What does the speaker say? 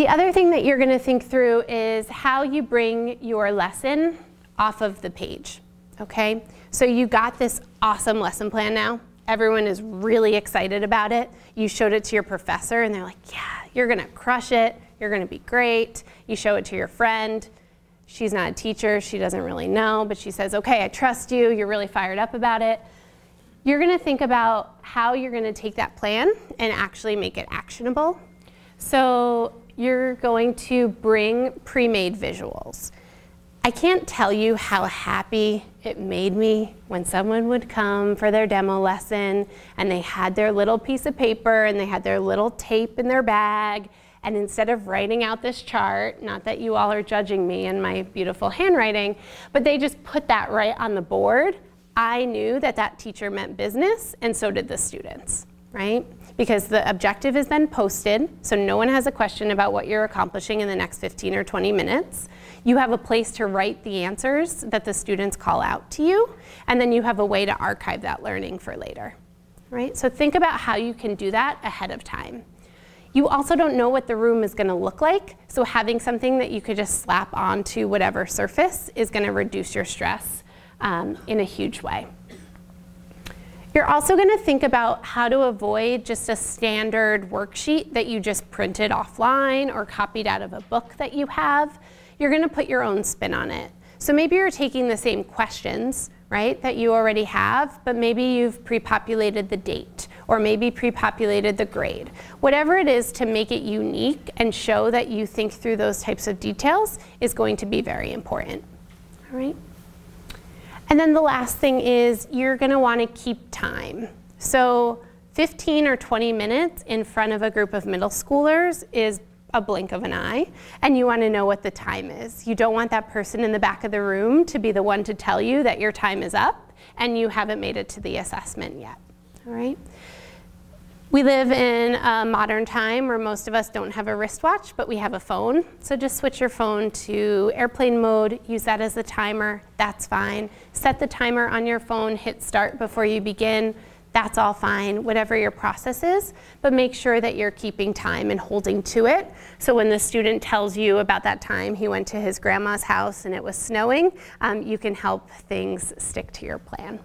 The other thing that you're going to think through is how you bring your lesson off of the page, okay? So you got this awesome lesson plan now. Everyone is really excited about it. You showed it to your professor and they're like, yeah, you're gonna crush it. You're gonna be great. You show it to your friend. She's not a teacher, she doesn't really know, but she says, okay, I trust you. You're really fired up about it. You're gonna think about how you're gonna take that plan and actually make it actionable. So you're going to bring pre-made visuals. I can't tell you how happy it made me when someone would come for their demo lesson and they had their little piece of paper and they had their little tape in their bag and instead of writing out this chart, not that you all are judging me and my beautiful handwriting, but they just put that right on the board, I knew that that teacher meant business and so did the students, right? Because the objective is then posted, so no one has a question about what you're accomplishing in the next 15 or 20 minutes. You have a place to write the answers that the students call out to you, and then you have a way to archive that learning for later. Right? So think about how you can do that ahead of time. You also don't know what the room is going to look like, so having something that you could just slap onto whatever surface is going to reduce your stress um, in a huge way. You're also going to think about how to avoid just a standard worksheet that you just printed offline or copied out of a book that you have you're going to put your own spin on it. So maybe you're taking the same questions, right, that you already have, but maybe you've pre-populated the date or maybe pre-populated the grade. Whatever it is to make it unique and show that you think through those types of details is going to be very important. All right? And then the last thing is you're going to want to keep time. So 15 or 20 minutes in front of a group of middle schoolers is a blink of an eye and you want to know what the time is. You don't want that person in the back of the room to be the one to tell you that your time is up and you haven't made it to the assessment yet. All right? We live in a modern time where most of us don't have a wristwatch, but we have a phone. So just switch your phone to airplane mode, use that as a timer, that's fine. Set the timer on your phone, hit start before you begin that's all fine, whatever your process is, but make sure that you're keeping time and holding to it. So when the student tells you about that time he went to his grandma's house and it was snowing, um, you can help things stick to your plan.